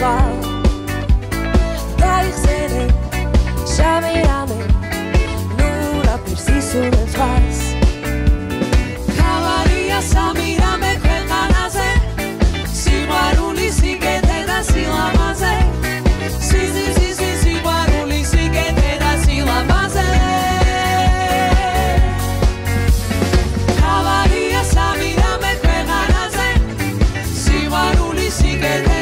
სხვა გაიხსენე შამი რამე ნუ რაფერს ისურებს მას ხავარია სამი რამე ქვეყანაზე სიყვარული სიკეთე და სილამაზე. სიზიზიზი სიყვარული სიკეთე და სილამაზე. Get it.